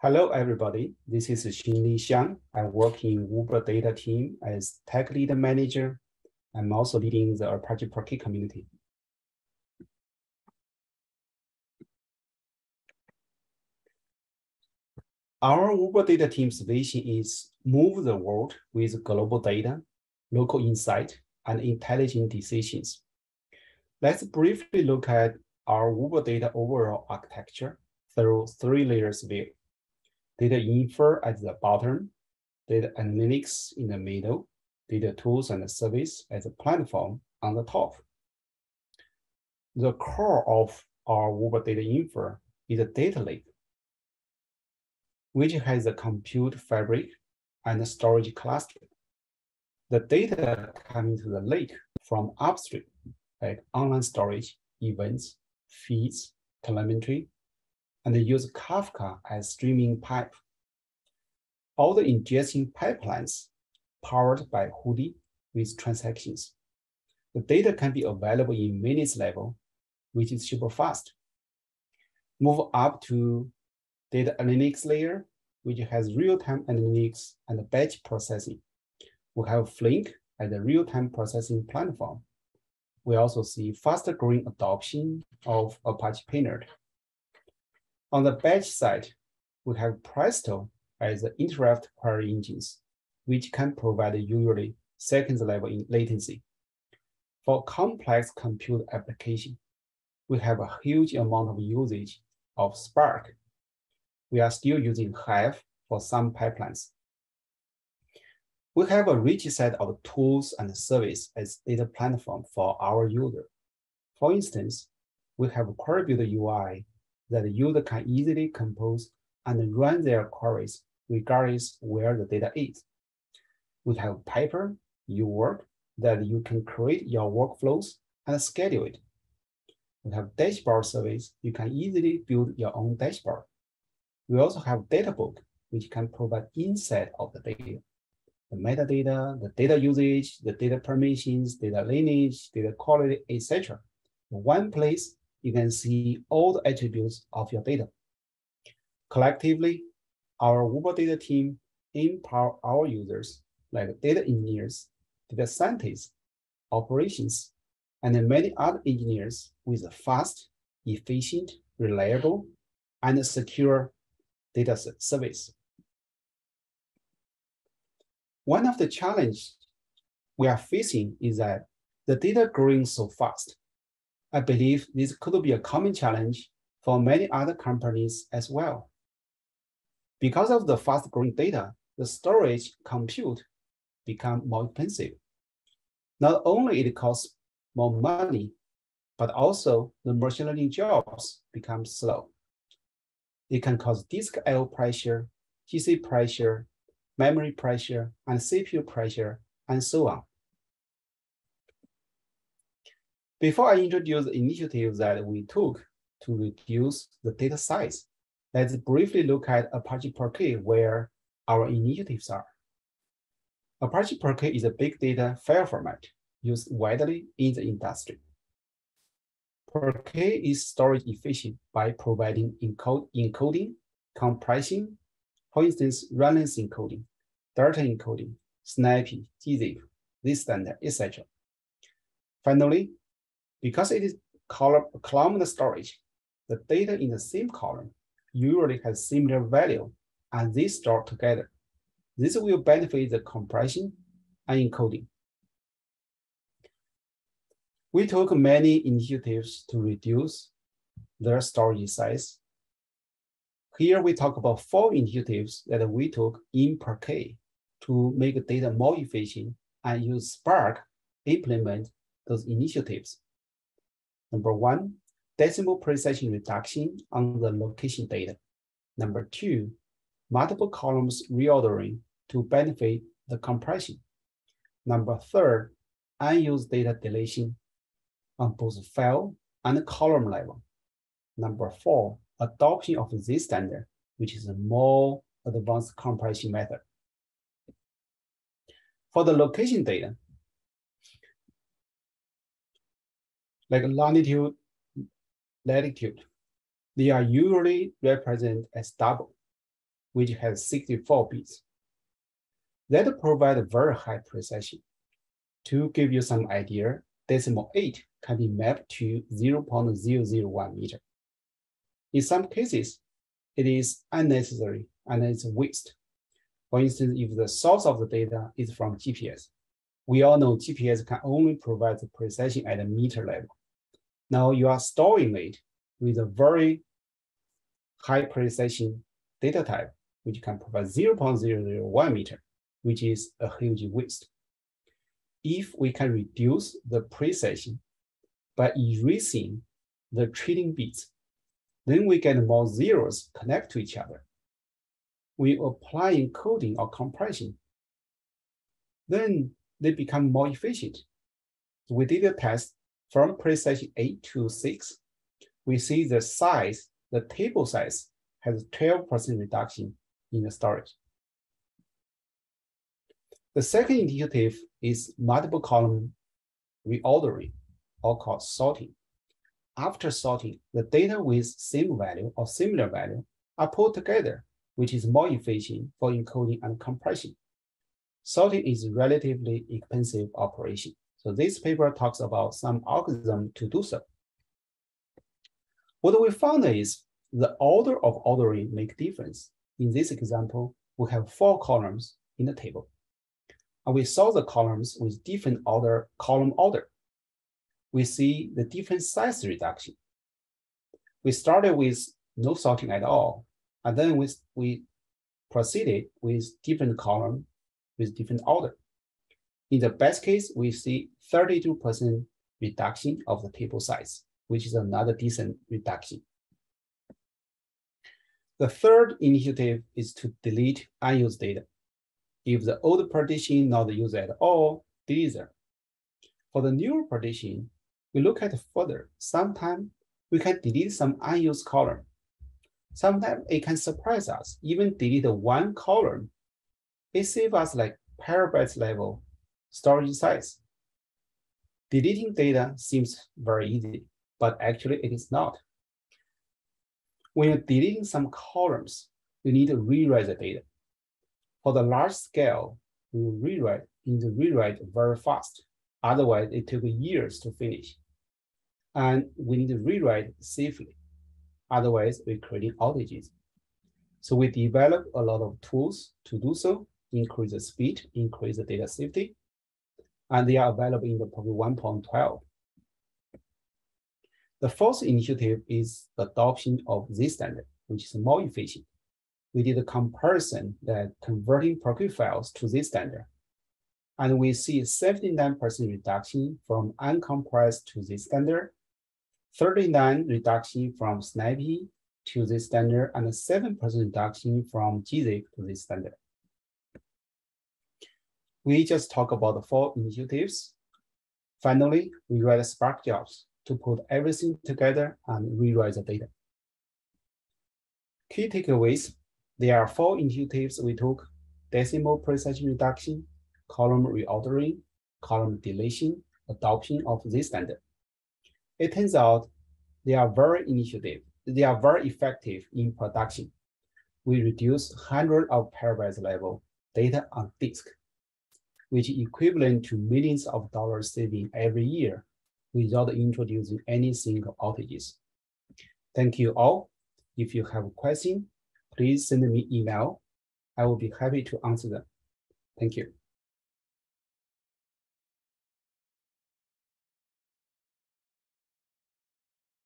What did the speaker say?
Hello, everybody. This is Xinli Shang. I work in Uber data team as tech lead manager. I'm also leading the Apache Parquet community. Our Uber data team's vision is move the world with global data, local insight, and intelligent decisions. Let's briefly look at our Uber data overall architecture through three layers view data infra at the bottom, data analytics in the middle, data tools and service as a platform on the top. The core of our Uber data infra is a data lake, which has a compute fabric and a storage cluster. The data coming to the lake from upstream, like online storage, events, feeds, telemetry, and use Kafka as streaming pipe. All the ingesting pipelines powered by Hudi with transactions. The data can be available in minutes level, which is super fast. Move up to data analytics layer, which has real-time analytics and batch processing. We have Flink as a real-time processing platform. We also see faster growing adoption of Apache Pinot. On the batch side, we have Presto as the interrupt query engines, which can provide usually seconds level in latency. For complex compute application, we have a huge amount of usage of Spark. We are still using Hive for some pipelines. We have a rich set of tools and service as data platform for our user. For instance, we have query builder UI that the user can easily compose and run their queries regardless where the data is. We have Piper, UWork, that you can create your workflows and schedule it. We have dashboard service, you can easily build your own dashboard. We also have Databook, which can provide insight of the data. The metadata, the data usage, the data permissions, data lineage, data quality, etc. In One place you can see all the attributes of your data. Collectively, our Uber data team empower our users like data engineers, data scientists, operations, and many other engineers with a fast, efficient, reliable, and secure data service. One of the challenges we are facing is that the data growing so fast I believe this could be a common challenge for many other companies as well. Because of the fast growing data, the storage compute become more expensive. Not only it costs more money, but also the machine learning jobs become slow. It can cause disk I/O pressure, PC pressure, memory pressure, and CPU pressure, and so on. Before I introduce the initiatives that we took to reduce the data size, let's briefly look at Apache Parquet where our initiatives are. Apache Parquet is a big data file format used widely in the industry. Parquet is storage efficient by providing encoding, compressing, for instance, run-length encoding, delta encoding, snappy, gzip, Z standard, etc. Finally, because it is column, storage, the data in the same column usually has similar value and they store together. This will benefit the compression and encoding. We took many initiatives to reduce their storage size. Here we talk about four initiatives that we took in Parquet to make data more efficient and use Spark implement those initiatives. Number one, decimal precision reduction on the location data. Number two, multiple columns reordering to benefit the compression. Number third, unused data deletion on both file and column level. Number four, adoption of Z standard, which is a more advanced compression method. For the location data, like longitude, latitude, they are usually represented as double. which has 64 bits. That provide a very high precision. To give you some idea, decimal 8 can be mapped to 0.001 meter. In some cases, it is unnecessary and it's a waste. For instance, if the source of the data is from GPS, we all know GPS can only provide the precision at a meter level. Now you are storing it with a very high precision data type, which can provide 0.001 meter, which is a huge waste. If we can reduce the precision by erasing the trailing bits, then we get more zeros connect to each other. We apply encoding or compression, then they become more efficient. We did a test from precision 8 to 6. We see the size, the table size has 12% reduction in the storage. The second initiative is multiple column reordering or called sorting. After sorting, the data with same value or similar value are put together, which is more efficient for encoding and compression. Sorting is relatively expensive operation. So this paper talks about some algorithm to do so. What we found is the order of ordering make difference. In this example, we have four columns in the table. And we saw the columns with different order, column order. We see the different size reduction. We started with no sorting at all, and then we, we proceeded with different column with different order. In the best case, we see 32% reduction of the table size, which is another decent reduction. The third initiative is to delete unused data. If the old partition not used at all, delete them. For the newer partition, we look at further. Sometimes we can delete some unused column. Sometimes it can surprise us, even delete one column it saves us like terabytes level storage size. Deleting data seems very easy, but actually it is not. When you're deleting some columns, you need to rewrite the data. For the large scale, we rewrite, need to rewrite very fast. Otherwise, it took years to finish. And we need to rewrite safely. Otherwise, we're creating outages. So we develop a lot of tools to do so, increase the speed, increase the data safety, and they are available in the POP 1.12. The fourth initiative is the adoption of Z standard, which is more efficient. We did a comparison that converting POP files to Z standard, and we see 79% reduction from uncompressed to Z standard, 39 reduction from Snappy to Z standard, and 7% reduction from gzip to Z standard. We just talk about the four initiatives. Finally, we write Spark jobs to put everything together and rewrite the data. Key takeaways, there are four initiatives we took, decimal precision reduction, column reordering, column deletion, adoption of Z standard. It turns out they are very initiative. They are very effective in production. We reduce hundreds of terabytes level data on disk which equivalent to millions of dollars saving every year without introducing any single outages. Thank you all. If you have a question, please send me email. I will be happy to answer them. Thank you.